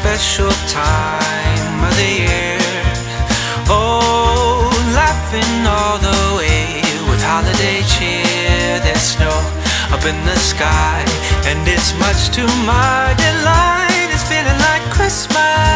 special time of the year. Oh, laughing all the way with holiday cheer. There's snow up in the sky, and it's much to my delight. It's feeling like Christmas.